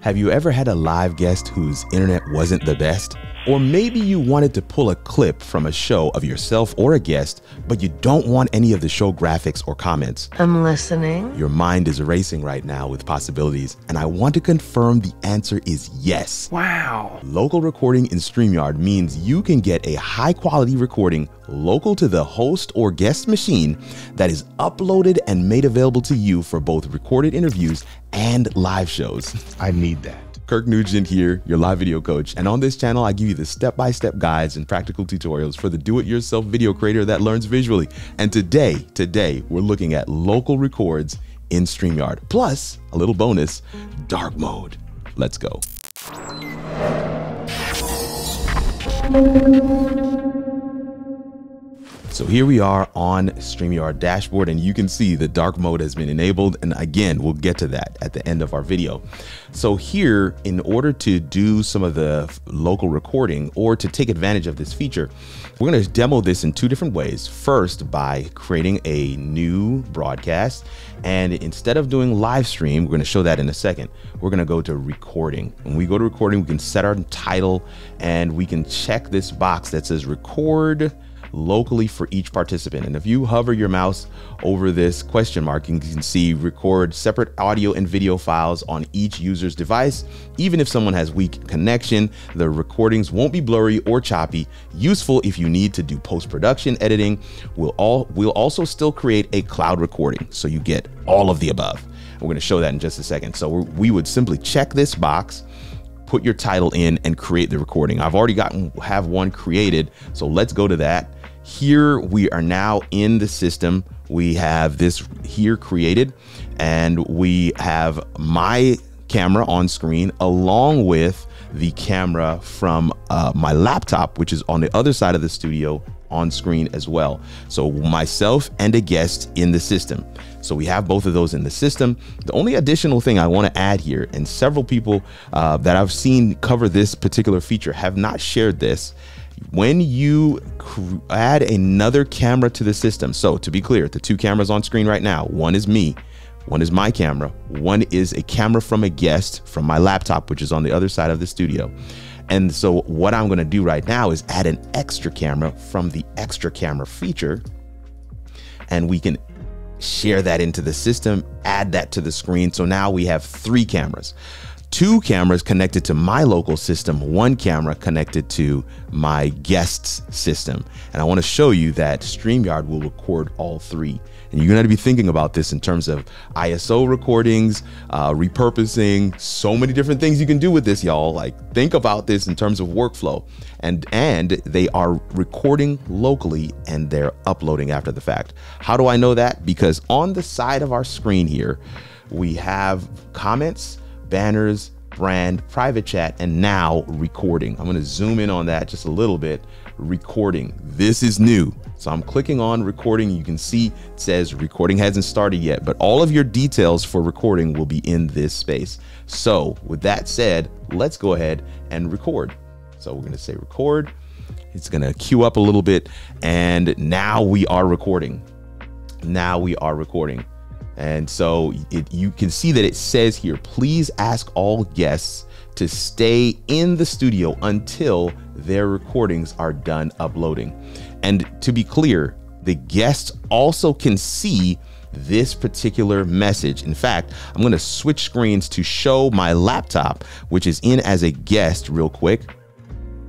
Have you ever had a live guest whose internet wasn't the best? Or maybe you wanted to pull a clip from a show of yourself or a guest, but you don't want any of the show graphics or comments. I'm listening. Your mind is racing right now with possibilities, and I want to confirm the answer is yes. Wow. Local recording in StreamYard means you can get a high quality recording local to the host or guest machine that is uploaded and made available to you for both recorded interviews and live shows. I need that. Kirk Nugent here, your live video coach. And on this channel, I give you the step by step guides and practical tutorials for the do it yourself video creator that learns visually. And today, today, we're looking at local records in StreamYard, plus a little bonus dark mode. Let's go. So here we are on StreamYard dashboard and you can see the dark mode has been enabled. And again, we'll get to that at the end of our video. So here, in order to do some of the local recording or to take advantage of this feature, we're gonna demo this in two different ways. First, by creating a new broadcast. And instead of doing live stream, we're gonna show that in a second. We're gonna go to recording. When we go to recording, we can set our title and we can check this box that says record locally for each participant. And if you hover your mouse over this question mark, you can see record separate audio and video files on each user's device. Even if someone has weak connection, the recordings won't be blurry or choppy. Useful if you need to do post-production editing. We'll all we'll also still create a cloud recording so you get all of the above. We're going to show that in just a second. So we would simply check this box put your title in and create the recording. I've already gotten have one created, so let's go to that. Here we are now in the system. We have this here created and we have my camera on screen along with the camera from uh, my laptop, which is on the other side of the studio on screen as well. So myself and a guest in the system. So we have both of those in the system. The only additional thing I want to add here, and several people uh, that I've seen cover this particular feature have not shared this. When you add another camera to the system, so to be clear, the two cameras on screen right now, one is me, one is my camera, one is a camera from a guest from my laptop, which is on the other side of the studio. And so what I'm going to do right now is add an extra camera from the extra camera feature. And we can share that into the system, add that to the screen. So now we have three cameras two cameras connected to my local system, one camera connected to my guest's system. And I want to show you that StreamYard will record all three. And you're going to be thinking about this in terms of ISO recordings, uh, repurposing, so many different things you can do with this, y'all. Like think about this in terms of workflow. And and they are recording locally and they're uploading after the fact. How do I know that? Because on the side of our screen here, we have comments banners, brand, private chat, and now recording. I'm gonna zoom in on that just a little bit. Recording, this is new. So I'm clicking on recording. You can see it says recording hasn't started yet, but all of your details for recording will be in this space. So with that said, let's go ahead and record. So we're gonna say record. It's gonna queue up a little bit and now we are recording. Now we are recording. And so it, you can see that it says here, please ask all guests to stay in the studio until their recordings are done uploading. And to be clear, the guests also can see this particular message. In fact, I'm going to switch screens to show my laptop, which is in as a guest real quick.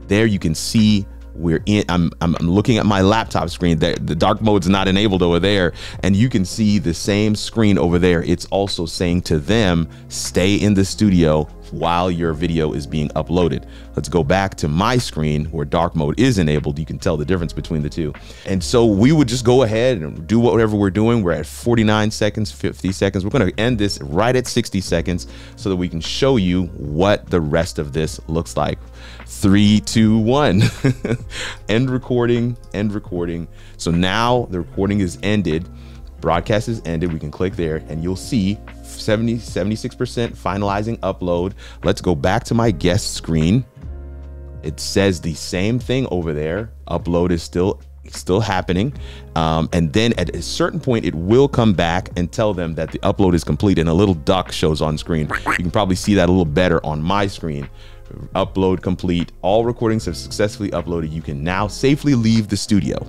There you can see we're in I'm, I'm looking at my laptop screen. The, the dark mode's not enabled over there and you can see the same screen over there. It's also saying to them stay in the studio while your video is being uploaded. Let's go back to my screen where dark mode is enabled. You can tell the difference between the two. And so we would just go ahead and do whatever we're doing. We're at 49 seconds, 50 seconds. We're going to end this right at 60 seconds so that we can show you what the rest of this looks like. Three, two, one. end recording, end recording. So now the recording is ended broadcast is ended. We can click there and you'll see 70, 76% finalizing upload. Let's go back to my guest screen. It says the same thing over there. Upload is still still happening. Um, and then at a certain point, it will come back and tell them that the upload is complete and a little duck shows on screen. You can probably see that a little better on my screen. Upload complete. All recordings have successfully uploaded. You can now safely leave the studio.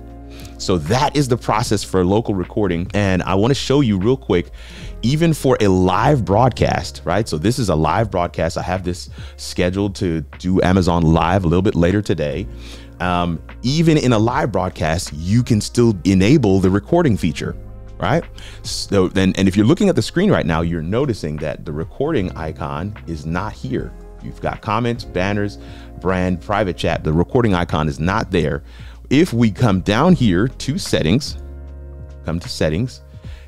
So that is the process for local recording. And I want to show you real quick, even for a live broadcast, right? So this is a live broadcast. I have this scheduled to do Amazon Live a little bit later today. Um, even in a live broadcast, you can still enable the recording feature right? So then, and if you're looking at the screen right now, you're noticing that the recording icon is not here. You've got comments, banners, brand, private chat. The recording icon is not there. If we come down here to settings, come to settings,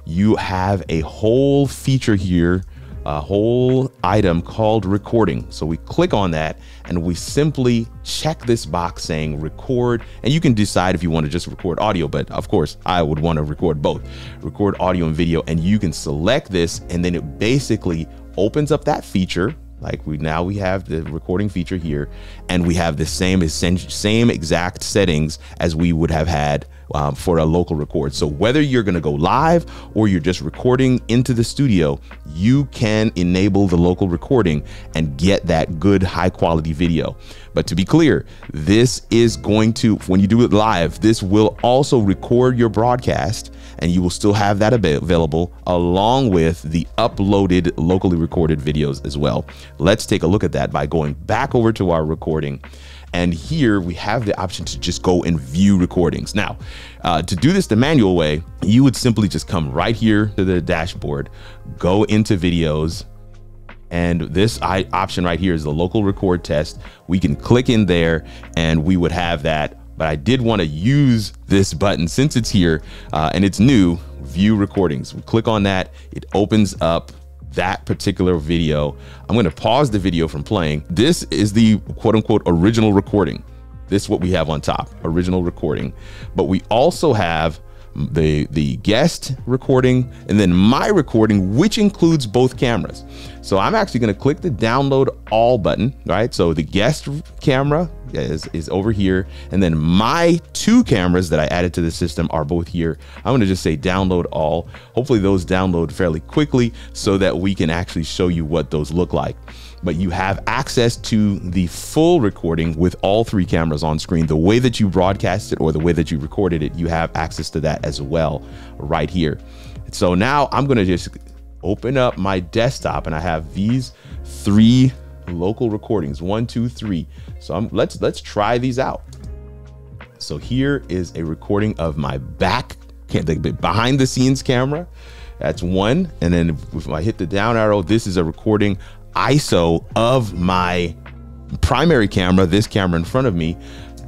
you have a whole feature here, a whole item called recording. So we click on that and we simply check this box saying record. And you can decide if you want to just record audio, but of course I would want to record both, record audio and video. And you can select this and then it basically opens up that feature like we now we have the recording feature here, and we have the same same exact settings as we would have had um, for a local record. So whether you're going to go live or you're just recording into the studio, you can enable the local recording and get that good high quality video. But to be clear, this is going to when you do it live, this will also record your broadcast and you will still have that available along with the uploaded locally recorded videos as well. Let's take a look at that by going back over to our recording. And here we have the option to just go and view recordings. Now, uh, to do this the manual way, you would simply just come right here to the dashboard, go into videos, and this option right here is the local record test. We can click in there and we would have that but I did want to use this button since it's here uh, and it's new, view recordings. We click on that, it opens up that particular video. I'm going to pause the video from playing. This is the quote unquote original recording. This is what we have on top, original recording. But we also have the the guest recording and then my recording which includes both cameras so i'm actually going to click the download all button right so the guest camera is, is over here and then my two cameras that i added to the system are both here i'm going to just say download all hopefully those download fairly quickly so that we can actually show you what those look like but you have access to the full recording with all three cameras on screen. The way that you broadcast it or the way that you recorded it, you have access to that as well right here. So now I'm going to just open up my desktop and I have these three local recordings, one, two, three. So I'm, let's, let's try these out. So here is a recording of my back, the behind the scenes camera. That's one. And then if I hit the down arrow, this is a recording ISO of my primary camera, this camera in front of me,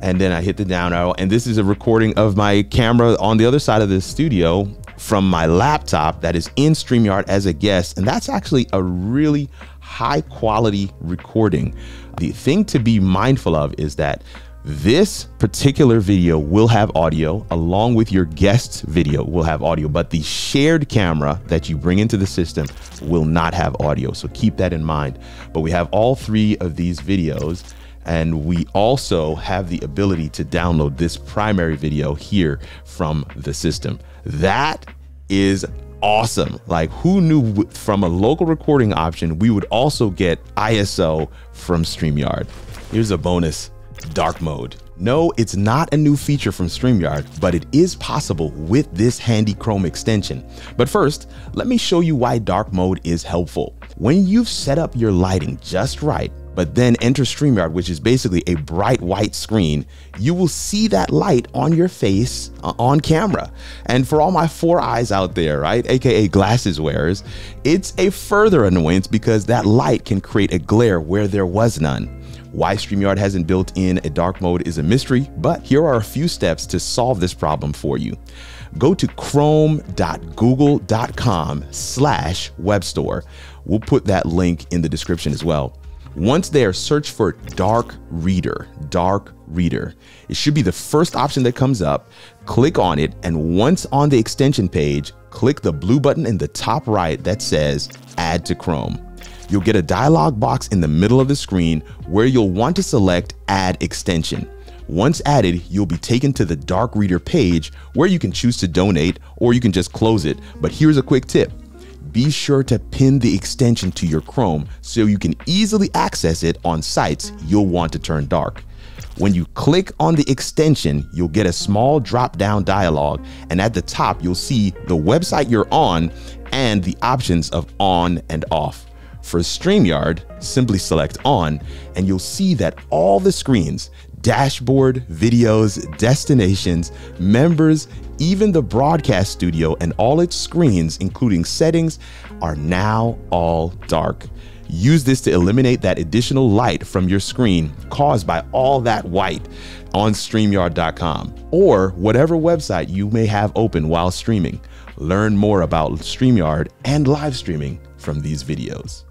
and then I hit the down arrow. And this is a recording of my camera on the other side of the studio from my laptop that is in StreamYard as a guest. And that's actually a really high quality recording. The thing to be mindful of is that this particular video will have audio along with your guest's video will have audio, but the shared camera that you bring into the system will not have audio. So keep that in mind. But we have all three of these videos and we also have the ability to download this primary video here from the system. That is awesome. Like who knew from a local recording option, we would also get ISO from StreamYard. Here's a bonus dark mode. No, it's not a new feature from StreamYard, but it is possible with this handy Chrome extension. But first, let me show you why dark mode is helpful. When you've set up your lighting just right, but then enter StreamYard, which is basically a bright white screen, you will see that light on your face uh, on camera. And for all my four eyes out there, right, AKA glasses wearers, it's a further annoyance because that light can create a glare where there was none. Why StreamYard hasn't built in a dark mode is a mystery, but here are a few steps to solve this problem for you. Go to chrome.google.com slash webstore. We'll put that link in the description as well. Once there, search for Dark Reader. Dark Reader. It should be the first option that comes up. Click on it, and once on the extension page, click the blue button in the top right that says Add to Chrome you'll get a dialog box in the middle of the screen where you'll want to select Add Extension. Once added, you'll be taken to the Dark Reader page where you can choose to donate or you can just close it. But here's a quick tip. Be sure to pin the extension to your Chrome so you can easily access it on sites you'll want to turn dark. When you click on the extension, you'll get a small drop down dialog, and at the top, you'll see the website you're on and the options of on and off. For StreamYard, simply select on, and you'll see that all the screens dashboard, videos, destinations, members, even the broadcast studio and all its screens, including settings, are now all dark. Use this to eliminate that additional light from your screen caused by all that white on StreamYard.com or whatever website you may have open while streaming. Learn more about StreamYard and live streaming from these videos.